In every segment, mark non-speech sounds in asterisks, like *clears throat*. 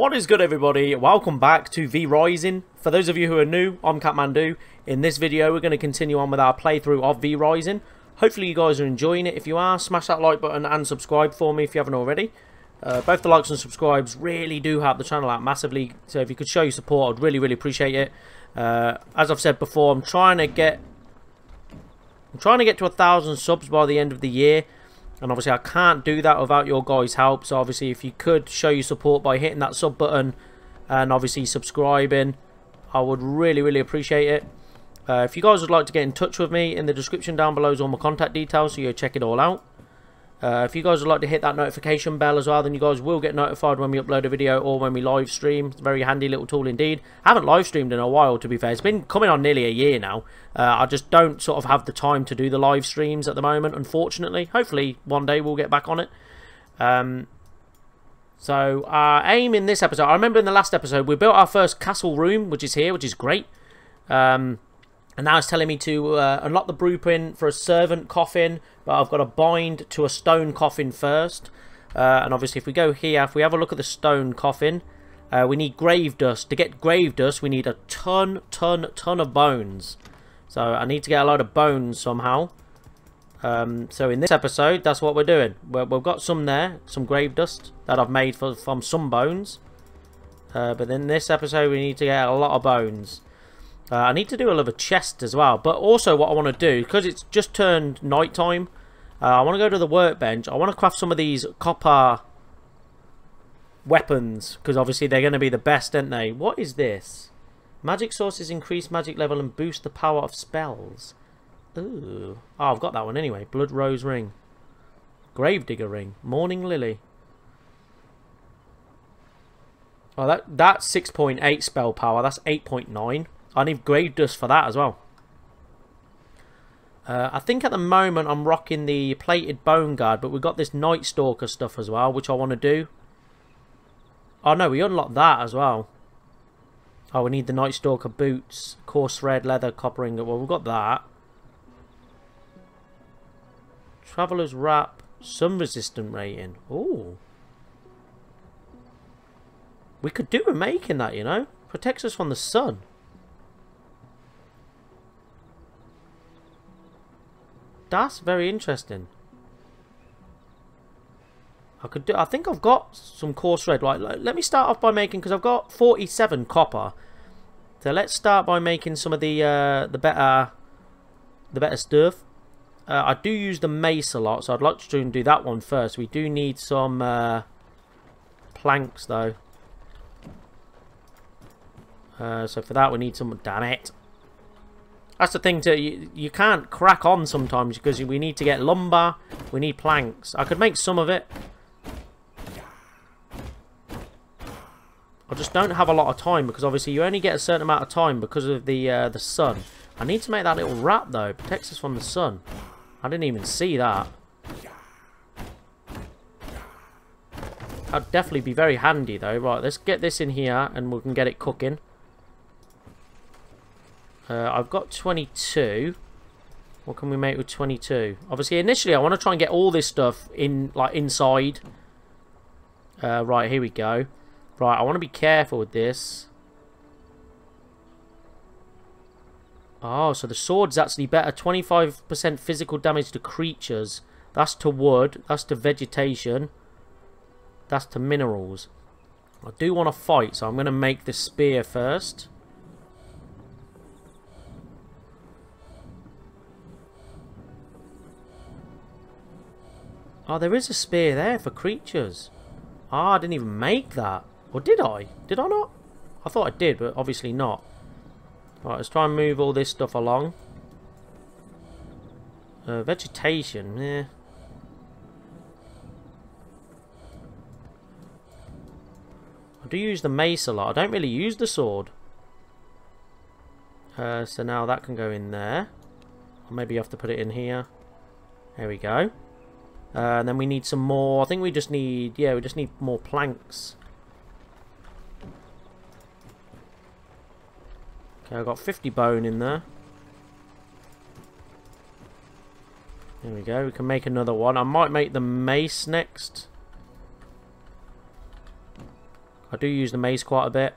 What is good everybody? Welcome back to V Rising. For those of you who are new, I'm Catmando. In this video we're going to continue on with our playthrough of V Rising. Hopefully you guys are enjoying it. If you are, smash that like button and subscribe for me if you haven't already. Uh, both the likes and subscribes really do help the channel out massively. So if you could show your support, I'd really, really appreciate it. Uh, as I've said before, I'm trying to get I'm trying to get to a thousand subs by the end of the year. And obviously I can't do that without your guys' help. So obviously if you could show your support by hitting that sub button and obviously subscribing, I would really, really appreciate it. Uh, if you guys would like to get in touch with me, in the description down below is all my contact details, so you check it all out. Uh, if you guys would like to hit that notification bell as well, then you guys will get notified when we upload a video or when we live stream. It's a very handy little tool indeed. I haven't live streamed in a while, to be fair. It's been coming on nearly a year now. Uh, I just don't sort of have the time to do the live streams at the moment, unfortunately. Hopefully, one day we'll get back on it. Um, so, our aim in this episode, I remember in the last episode, we built our first castle room, which is here, which is great. Um, and now it's telling me to uh, unlock the blueprint for a servant coffin, but I've got to bind to a stone coffin first. Uh, and obviously if we go here, if we have a look at the stone coffin, uh, we need grave dust. To get grave dust, we need a ton, ton, ton of bones. So I need to get a load of bones somehow. Um, so in this episode, that's what we're doing. we have got some there, some grave dust that I've made for, from some bones. Uh, but in this episode, we need to get a lot of bones. Uh, I need to do a little chest as well. But also what I want to do, because it's just turned night time, uh, I want to go to the workbench. I want to craft some of these copper weapons, because obviously they're going to be the best, aren't they? What is this? Magic sources increase magic level and boost the power of spells. Ooh. Oh, I've got that one anyway. Blood Rose Ring. Gravedigger Ring. Morning Lily. Oh, that that's 6.8 spell power. That's 8.9. I need grave dust for that as well. Uh, I think at the moment I'm rocking the plated bone guard, but we've got this Night Stalker stuff as well, which I want to do. Oh no, we unlocked that as well. Oh, we need the Night Stalker boots, coarse red leather, copper ingot. Well, we've got that. Traveler's Wrap, sun resistant rating. Ooh. We could do a making that, you know. Protects us from the sun. That's very interesting. I could do. I think I've got some coarse red. Right, let me start off by making because I've got 47 copper. So let's start by making some of the uh, the better the better stuff. Uh, I do use the mace a lot, so I'd like to do that one first. We do need some uh, planks though. Uh, so for that we need some. Damn it! That's the thing to you, you can't crack on sometimes because we need to get lumber, we need planks. I could make some of it. I just don't have a lot of time because obviously you only get a certain amount of time because of the uh, the sun. I need to make that little wrap though. It protects us from the sun. I didn't even see that. That'd definitely be very handy though. Right, let's get this in here and we can get it cooking. Uh, I've got 22. What can we make with 22? Obviously, initially, I want to try and get all this stuff in, like, inside. Uh, right, here we go. Right, I want to be careful with this. Oh, so the sword's actually better. 25% physical damage to creatures. That's to wood. That's to vegetation. That's to minerals. I do want to fight, so I'm going to make the spear first. Oh, there is a spear there for creatures. Ah, oh, I didn't even make that. Or did I? Did I not? I thought I did, but obviously not. Right, let's try and move all this stuff along. Uh, vegetation, yeah. I do use the mace a lot. I don't really use the sword. Uh, so now that can go in there. Or maybe you have to put it in here. There we go. Uh, and then we need some more. I think we just need, yeah, we just need more planks. Okay, I've got 50 bone in there. There we go. We can make another one. I might make the mace next. I do use the mace quite a bit.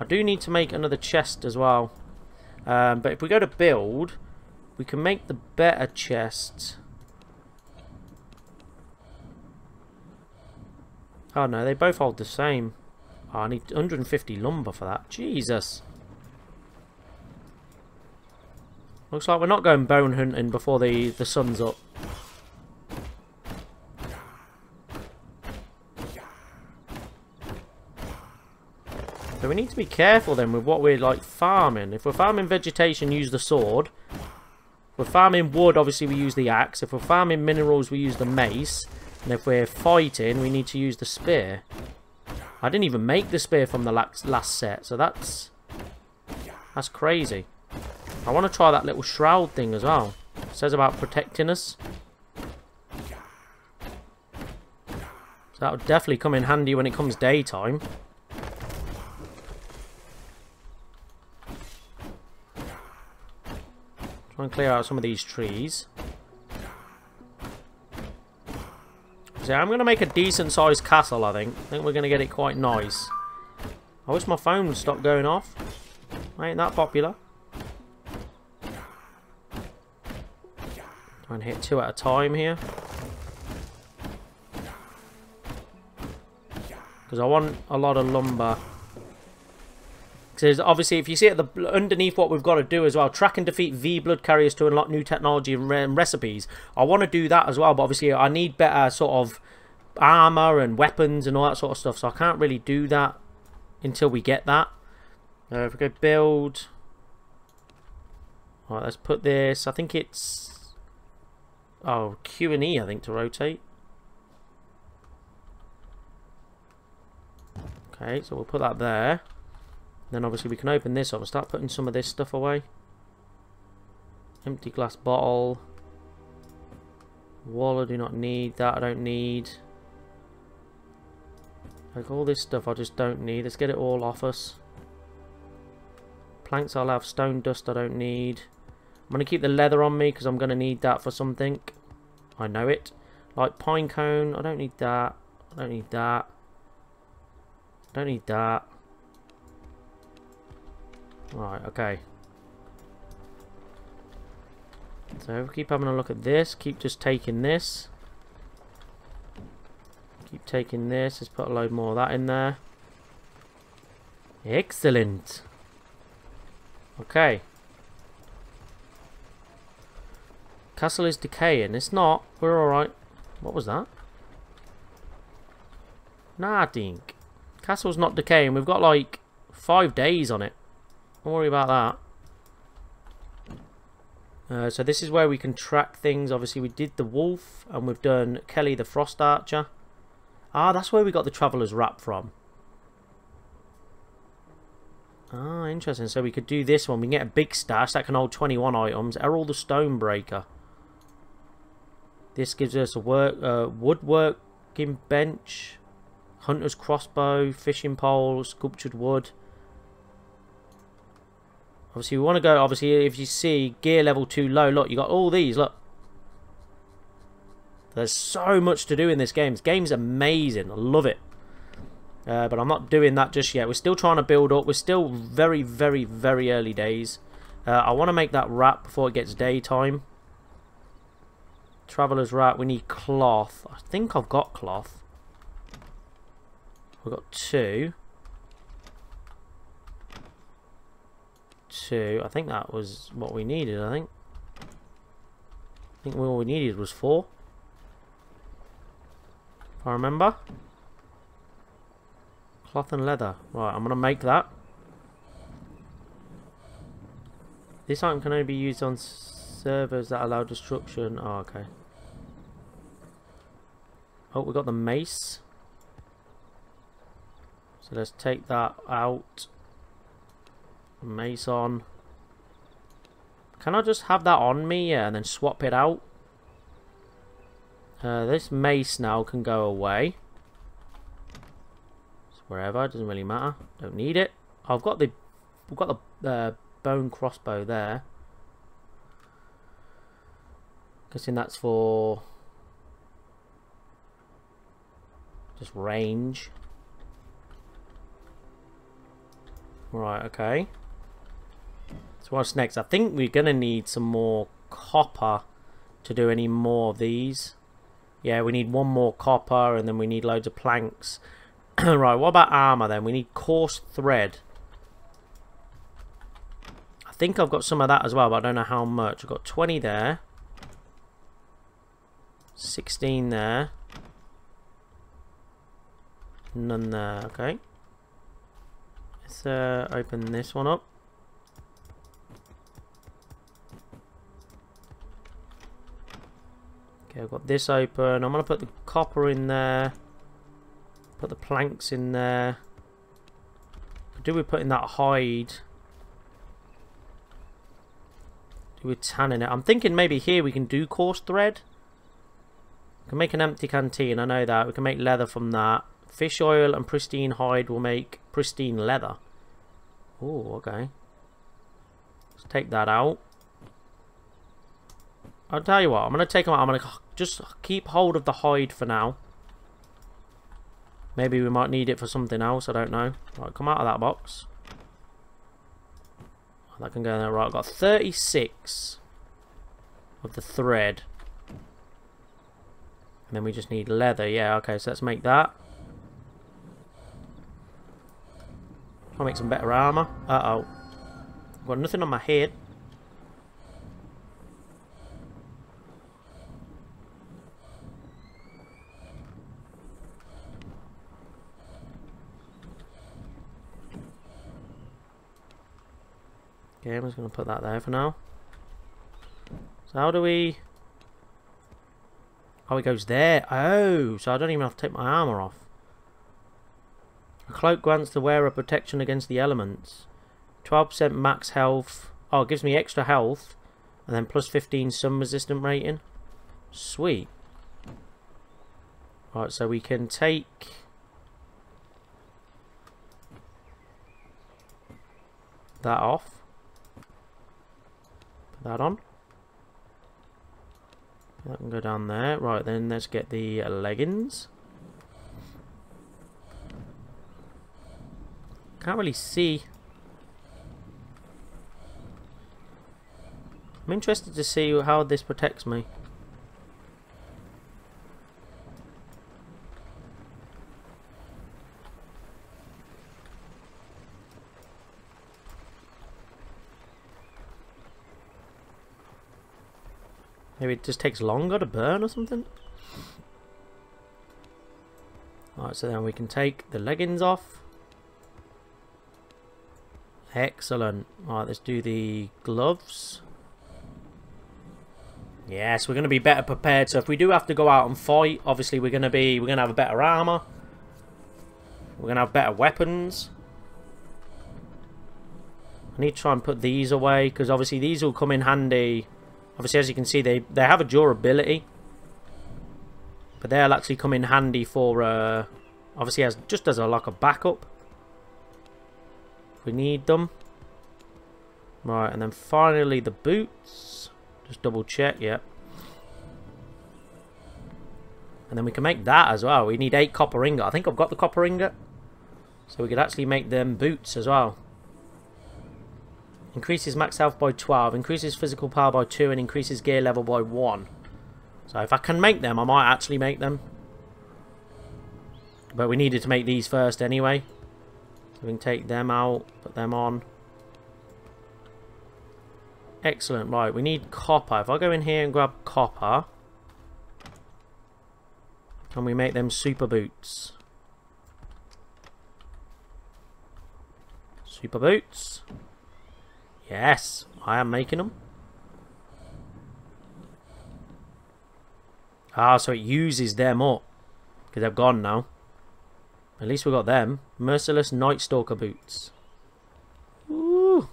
I do need to make another chest as well. Um, but if we go to build, we can make the better chest. Oh no, they both hold the same. Oh, I need 150 lumber for that. Jesus. Looks like we're not going bone hunting before the, the sun's up. So we need to be careful then with what we're like farming. If we're farming vegetation, use the sword. We're farming wood, obviously we use the axe. If we're farming minerals, we use the mace. And if we're fighting, we need to use the spear. I didn't even make the spear from the last, last set, so that's... That's crazy. I want to try that little shroud thing as well. It says about protecting us. So that would definitely come in handy when it comes daytime. Try and clear out some of these trees. So I'm going to make a decent sized castle, I think. I think we're going to get it quite nice. I wish my phone would stop going off. I ain't that popular. Try and hit two at a time here. Because I want a lot of lumber. Because obviously, if you see at the underneath what we've got to do as well, track and defeat V blood carriers to unlock new technology and, recipes. I want to do that as well, but obviously I need better sort of armor and weapons and all that sort of stuff. So I can't really do that until we get that. Uh, if we go build, right, let's put this. I think it's oh Q and E. I think to rotate. Okay, so we'll put that there. Then obviously we can open this up and start putting some of this stuff away. Empty glass bottle. Wall I do not need. That I don't need. Like all this stuff I just don't need. Let's get it all off us. Planks I'll have. Stone dust I don't need. I'm going to keep the leather on me because I'm going to need that for something. I know it. Like pine cone. I don't need that. I don't need that. I don't need that. Right, okay. So keep having a look at this. Keep just taking this. Keep taking this. Let's put a load more of that in there. Excellent. Okay. Castle is decaying. It's not. We're alright. What was that? Nothing. Castle's not decaying. We've got like five days on it. Don't worry about that. Uh, so this is where we can track things. Obviously, we did the wolf, and we've done Keely the Frost Archer. Ah, that's where we got the Traveller's Wrap from. Ah, interesting. So we could do this one. We can get a big stash. That can hold 21 items. Errol the Stonebreaker. This gives us a work, uh, woodworking bench, hunter's crossbow, fishing pole, sculptured wood. Obviously, we want to go, obviously, if you see gear level too low, look, you got all these, look. There's so much to do in this game. This game's amazing. I love it. Uh, but I'm not doing that just yet. We're still trying to build up. We're still very, very, very early days. Uh, I want to make that wrap before it gets daytime. Traveler's wrap. We need cloth. I think I've got cloth. We've got two. Two. I think that was what we needed, I think. I think all we needed was four. If I remember. Cloth and leather. Right, I'm going to make that. This item can only be used on servers that allow destruction. Oh, okay. Oh, we got the mace. So let's take that out. Mason. Can I just have that on me, yeah, and then swap it out? Uh, this mace now can go away. It's wherever, doesn't really matter. Don't need it. I've got the, I've got the uh, bone crossbow there. Guessing that's for Just range. Right, okay. So what's next? I think we're going to need some more copper to do any more of these. Yeah, we need one more copper and then we need loads of planks. *clears throat* right, what about armor then? We need coarse thread. I think I've got some of that as well, but I don't know how much. I've got 20 there. 16 there. None there, okay. Let's uh, open this one up. Okay, I've got this open. I'm going to put the copper in there. Put the planks in there. Do we put in that hide? Do we tan in it? I'm thinking maybe here we can do coarse thread. We can make an empty canteen, I know that. We can make leather from that. Fish oil and pristine hide will make pristine leather. Oh, okay. Let's take that out. I'll tell you what, I'm going to take them out. I'm going to just keep hold of the hide for now. Maybe we might need it for something else, I don't know. Right, come out of that box. Oh, that can go there. Right, I've got 36 of the thread. And then we just need leather. Yeah, okay, so let's make that. I'll make some better armour. Uh-oh. Got nothing on my head. I'm just going to put that there for now. So how do we... Oh, it goes there. Oh, so I don't even have to take my armour off. A cloak grants the wearer protection against the elements. 12% max health. Oh, it gives me extra health. And then plus 15 sun resistant rating. Sweet. Right, so we can take... That off. That on. That can go down there. Right, then let's get the leggings. Can't really see. I'm interested to see how this protects me. Maybe it just takes longer to burn or something? Alright, so then we can take the leggings off. Excellent. Alright, let's do the gloves. Yes, we're going to be better prepared. So if we do have to go out and fight, obviously we're going to be, we're going to have a better armor. We're going to have better weapons. I need to try and put these away because obviously these will come in handy Obviously, as you can see, they, they have a durability. But they'll actually come in handy for, uh, obviously, as just as a like a backup. If we need them. Right, and then finally the boots. Just double check, yep. And then we can make that as well. We need eight copper ingot. I think I've got the copper ingot. So we could actually make them boots as well. Increases max health by 12, increases physical power by 2, and increases gear level by 1. So if I can make them, I might actually make them. But we needed to make these first anyway. So we can take them out, put them on. Excellent, right, we need copper. If I go in here and grab copper, can we make them super boots? Super boots. Yes, I am making them. Ah, so it uses them up. Because they've gone now. At least we got them. Merciless Night Stalker boots. Ooh.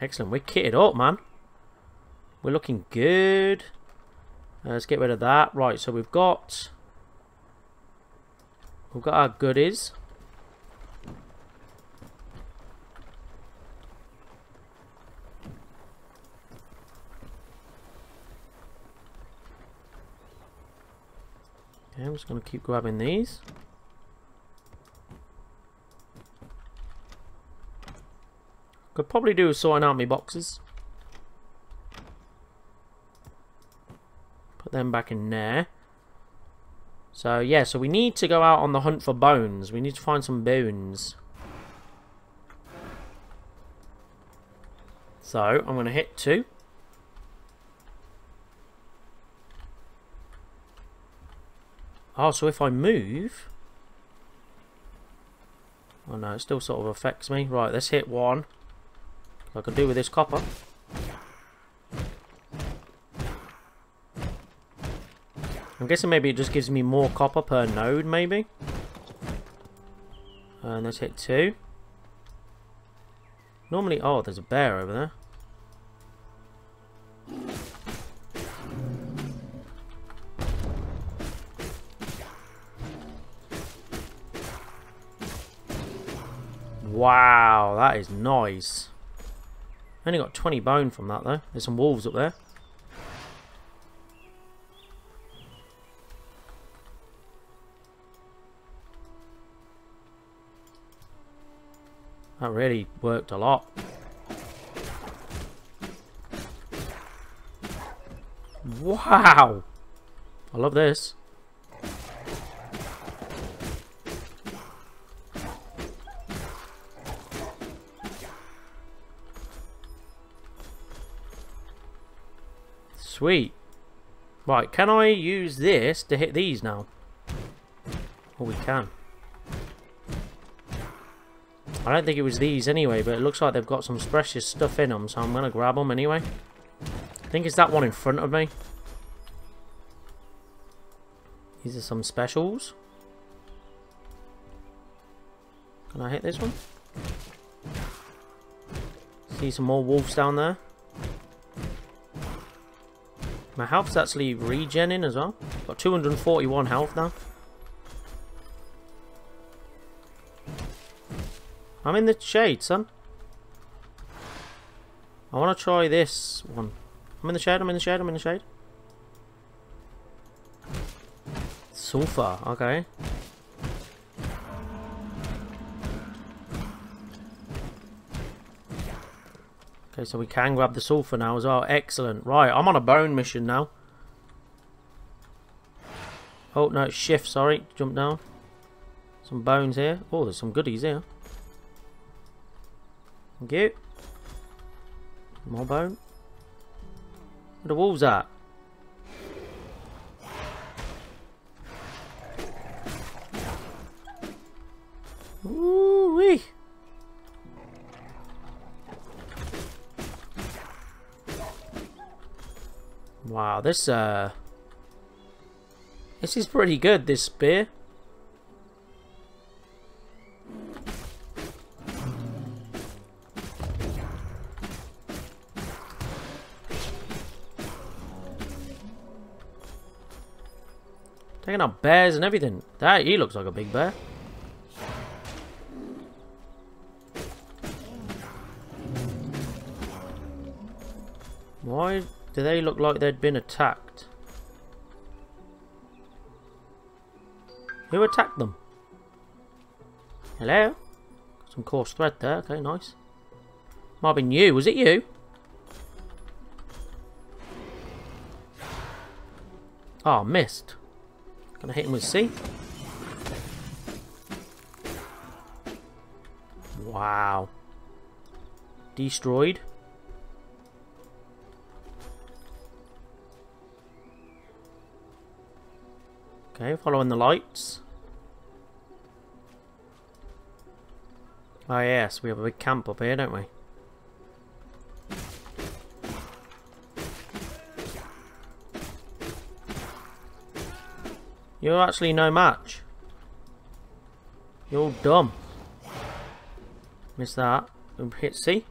Excellent. We're kitted up, man. We're looking good. Uh, let's get rid of that. Right, so we've got... We've got our goodies. Okay, I'm just going to keep grabbing these. Could probably do sorting out my boxes. Put them back in there. So, yeah, so we need to go out on the hunt for bones. We need to find some bones. So, I'm going to hit two. Oh, so if I move... Oh no, it still sort of affects me. Right, let's hit one. I can do with this copper. I'm guessing maybe it just gives me more copper per node, maybe. And let's hit two. Normally, oh, there's a bear over there. Wow, that is nice. Only got 20 bone from that though. There's some wolves up there. That really worked a lot. Wow! I love this. Sweet. Right, can I use this to hit these now? Oh, we can. I don't think it was these anyway, but it looks like they've got some precious stuff in them, so I'm going to grab them anyway. I think it's that one in front of me. These are some specials. Can I hit this one? See some more wolves down there. My health's actually regenning as well. Got 241 health now. I'm in the shade, son. I want to try this one. I'm in the shade, I'm in the shade, I'm in the shade. Sulfur, okay. Okay, so we can grab the sulfur now as well. Excellent. Right, I'm on a bone mission now. Oh, no, shift, sorry. Jump down. Some bones here. Oh, there's some goodies here. Thank you. More bone. Where the wolves at? Ooh Wow, this uh This is pretty good, this spear. Taking out bears and everything. That he looks like a big bear. Why do they look like they'd been attacked? Who attacked them? Hello? Some coarse thread there. Okay, nice. Might have been you. Was it you? Oh, missed. Gonna hit him with C. Wow. Destroyed. Okay, following the lights. Oh yes, we have a big camp up here, don't we? You're actually no match. You're dumb. Miss that. Hit C.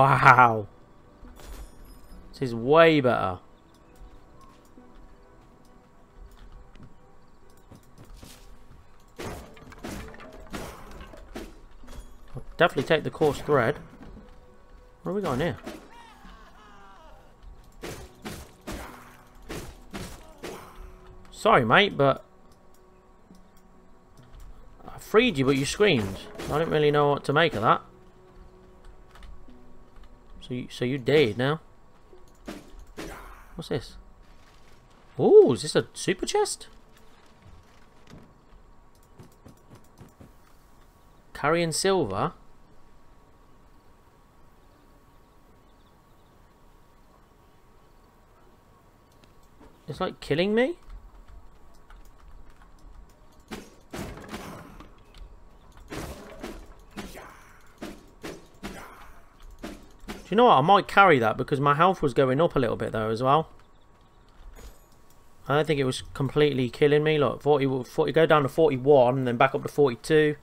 Wow. This is way better. definitely take the coarse thread. Where are we going in here? Sorry, mate, but... I freed you, but you screamed. I don't really know what to make of that. So you, so you dead now? What's this? Oh, is this a super chest? Carrying silver? It's like killing me? You know what? I might carry that because my health was going up a little bit though as well. I don't think it was completely killing me. Look, 40, 40 go down to 41 and then back up to 42.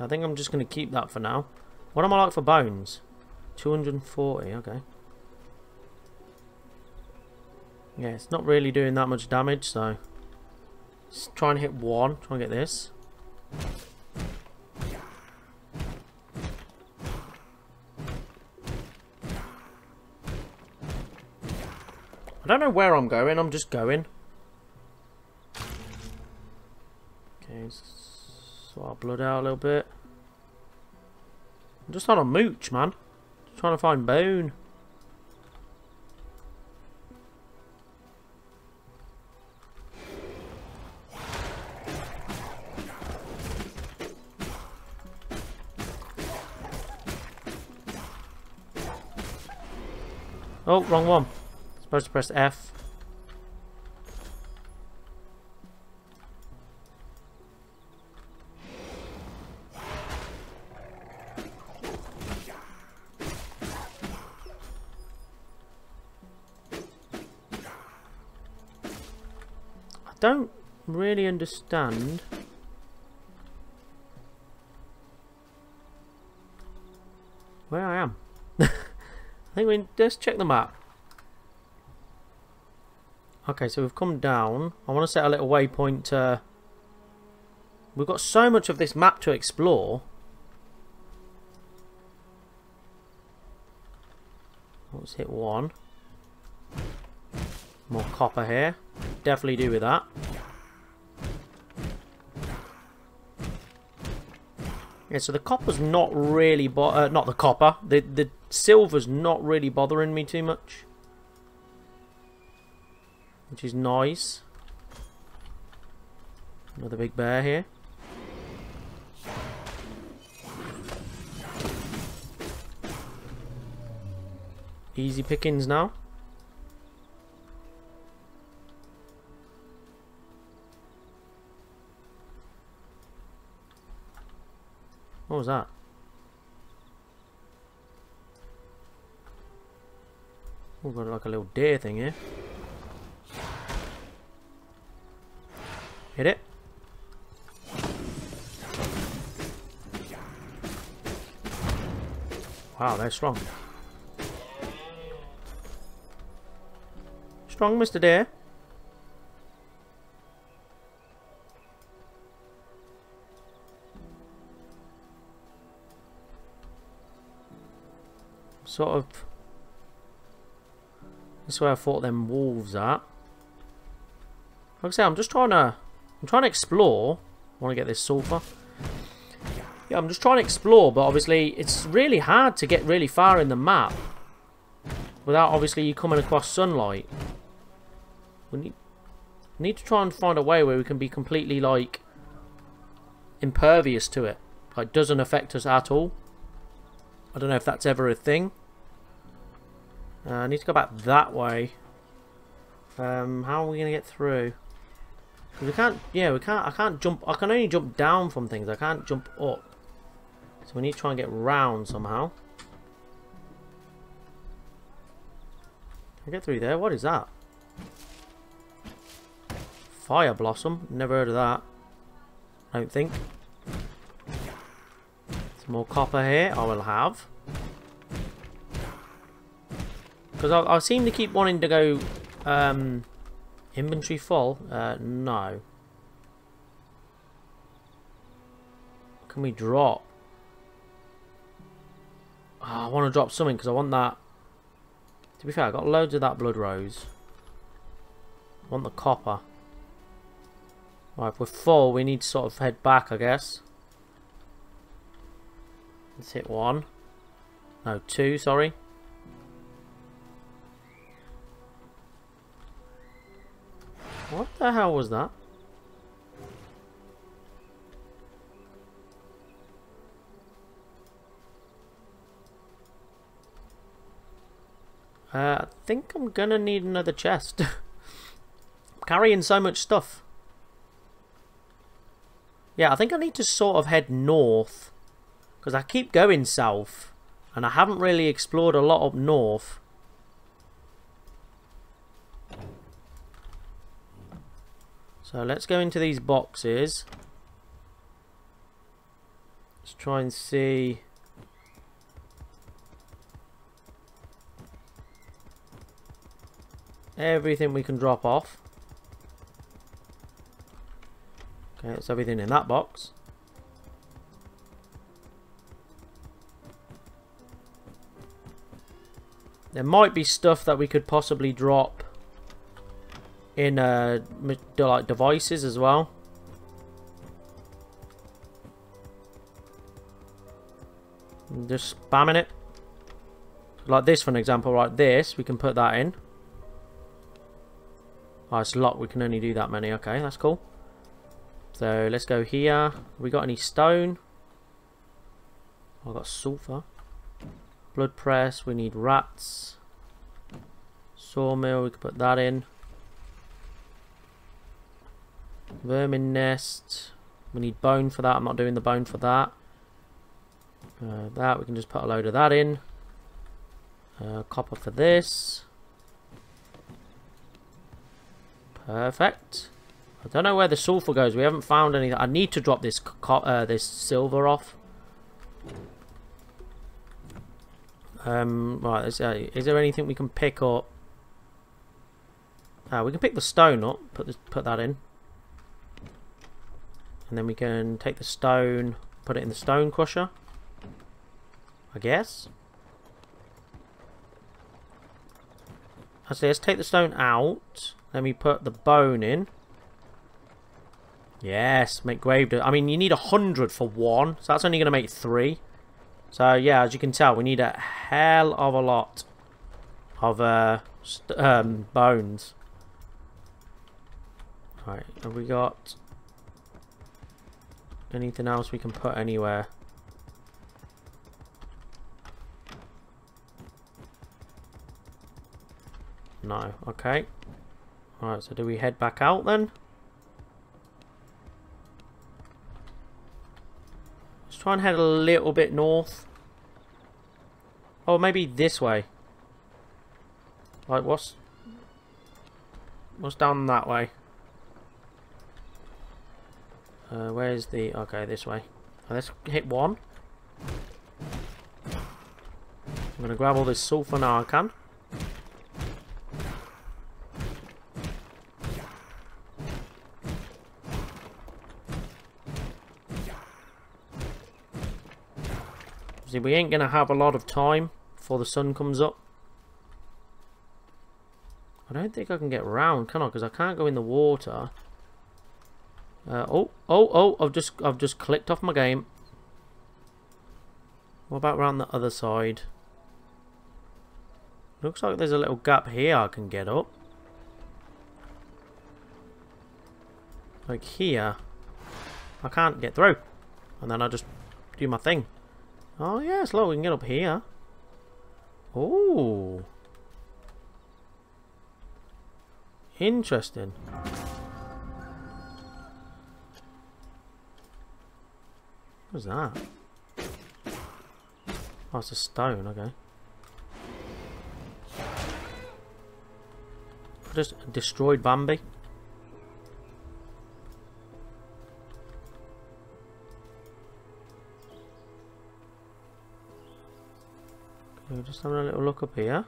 I think I'm just going to keep that for now. What am I like for bones? 240, okay. Yeah, it's not really doing that much damage, so... Just try and hit one. Try and get this. I don't know where I'm going, I'm just going. Okay, swap blood out a little bit. I'm just on a mooch, man. Just trying to find bone. Oh, wrong one. Supposed to press F. I don't really understand where I am. I think we let's check the map. Okay, so we've come down. I want to set a little waypoint. Uh, we've got so much of this map to explore. Let's hit one. More copper here. Definitely do with that. Yeah, so the copper's not really, uh, not the copper, the, the silver's not really bothering me too much. Which is nice. Another big bear here. Easy pickings now. Was that? We've got like a little deer thing here. Hit it. Wow, they're strong. Strong, Mr. Deer. Sort of... This where I thought them wolves at. Like I say, I'm just trying to... I'm trying to explore. I want to get this sulfur. Yeah, I'm just trying to explore, but obviously it's really hard to get really far in the map without obviously you coming across sunlight. We need, need to try and find a way where we can be completely like impervious to it. Like doesn't affect us at all. I don't know if that's ever a thing. Uh, I need to go back that way. Um, how are we going to get through? We can't, yeah, we can't, I can't jump, I can only jump down from things, I can't jump up. So we need to try and get round somehow. Can I get through there? What is that? Fire Blossom, never heard of that. I don't think. Some more copper here, I will have. Because I, I seem to keep wanting to go Um, inventory full? Uh, no. Can we drop? Oh, I want to drop something because I want that. To be fair, I got loads of that blood rose. I want the copper. Right, if we're full, we need to sort of head back, I guess. Let's hit one. No, two, sorry. What the hell was that? Uh, I think I'm gonna need another chest. *laughs* carrying so much stuff. Yeah, I think I need to sort of head north. Because I keep going south. And I haven't really explored a lot up north. So let's go into these boxes. Let's try and see... Everything we can drop off. Okay, that's everything in that box. There might be stuff that we could possibly drop in uh, like devices as well. Just spamming it. Like this for an example, right this, we can put that in. Oh, it's locked, we can only do that many. Okay, that's cool. So let's go here. We got any stone? I've got sulfur. Blood press, we need rats. Sawmill, we can put that in. Vermin nest. We need bone for that. I'm not doing the bone for that. Uh, that, we can just put a load of that in. Uh, copper for this. Perfect. I don't know where the sulfur goes. We haven't found anything. I need to drop this uh, this silver off. Um, right, is, uh, is there anything we can pick up? Uh, we can pick the stone up, put this, put that in. And then we can take the stone, put it in the stone crusher. I guess. Actually, let's take the stone out. Let me put the bone in. Yes, make grave. I mean, you need a hundred for one, so that's only going to make three. So yeah, as you can tell, we need a hell of a lot of uh, um, bones. Right, have we got anything else we can put anywhere? No, okay. Alright, so do we head back out then? Let's try and head a little bit north. Oh, maybe this way. Like, what's... What's down that way? Uh, where's the... Okay, this way. Oh, let's hit one. I'm going to grab all this sulfur now I can. See, we ain't going to have a lot of time before the sun comes up. I don't think I can get round, can I? Because I can't go in the water. Uh, oh, oh, oh! I've just, I've just clicked off my game. What about around the other side? Looks like there's a little gap here I can get up. Like here. I can't get through. And then I just do my thing. Oh yes, look, we can get up here. Oh. Interesting. What's that? Oh, it's a stone, okay. Just destroyed Bambi. just having a little look up here.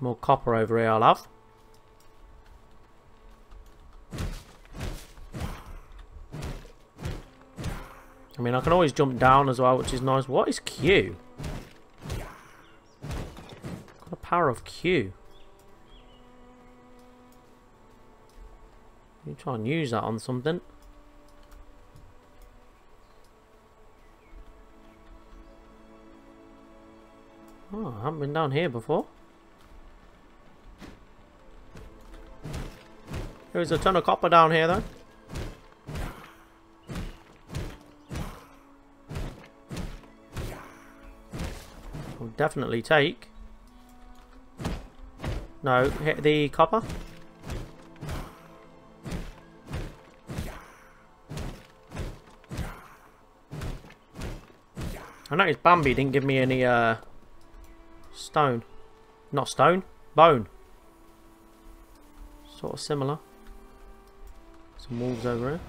More copper over here I'll have. Mean, I can always jump down as well, which is nice. What is Q? Got a power of Q. You try and use that on something. Oh, I haven't been down here before. There's a ton of copper down here though. Definitely take. No, hit the copper. I noticed Bambi didn't give me any uh, stone. Not stone, bone. Sort of similar. Some wolves over here.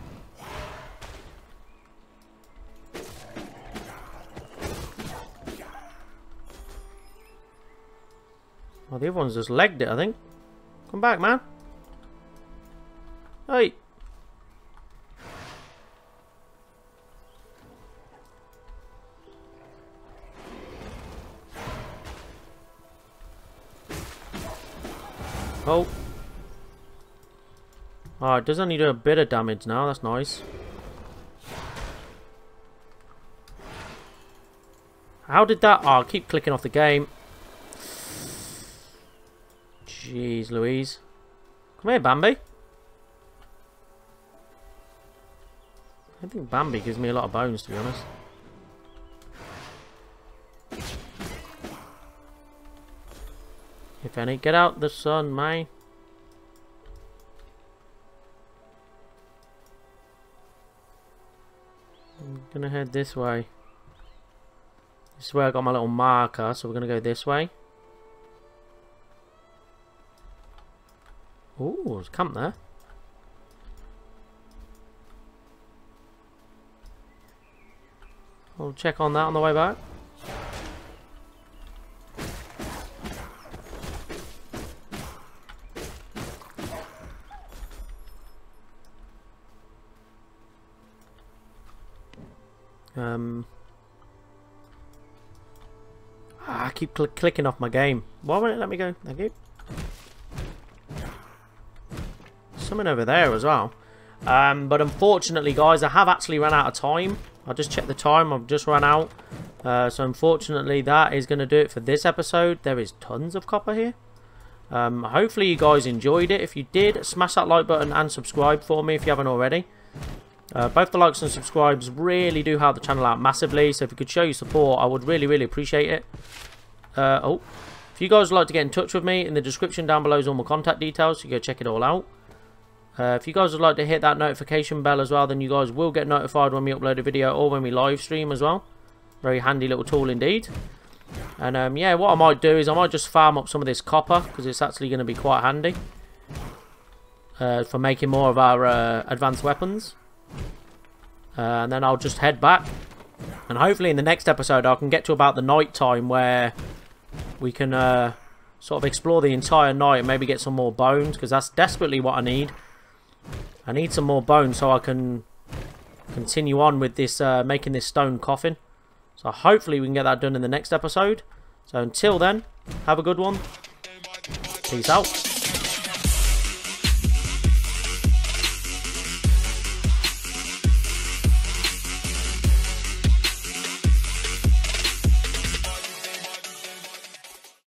Oh, the other one's just legged it, I think. Come back, man. Hey. Oh. Oh, it does only do a bit of damage now. That's nice. How did that... Oh, I keep clicking off the game. Jeez Louise. Come here, Bambi. I think Bambi gives me a lot of bones, to be honest. If any, get out the sun, mate. I'm gonna head this way. This is where I got my little marker, so we're gonna go this way. Camp there. I'll check on that on the way back. Um, ah, I keep cl clicking off my game. Why won't it let me go? Thank you. Something over there as well. Um, but unfortunately, guys, I have actually run out of time. I just checked the time. I've just run out. Uh, so unfortunately, that is going to do it for this episode. There is tons of copper here. Um, hopefully you guys enjoyed it. If you did, smash that like button and subscribe for me if you haven't already. Uh, both the likes and subscribes really do help the channel out massively, so if you could show your support, I would really, really appreciate it. Uh, oh, if you guys would like to get in touch with me, in the description down below is all my contact details, so you go check it all out. Uh, if you guys would like to hit that notification bell as well, then you guys will get notified when we upload a video or when we live stream as well. Very handy little tool indeed. And um, yeah, what I might do is I might just farm up some of this copper, because it's actually going to be quite handy. Uh, for making more of our uh, advanced weapons. Uh, and then I'll just head back. And hopefully in the next episode I can get to about the night time where we can uh, sort of explore the entire night and maybe get some more bones because that's desperately what I need. I need some more bones so I can continue on with this uh, making this stone coffin. So hopefully we can get that done in the next episode. So until then, have a good one. Peace out.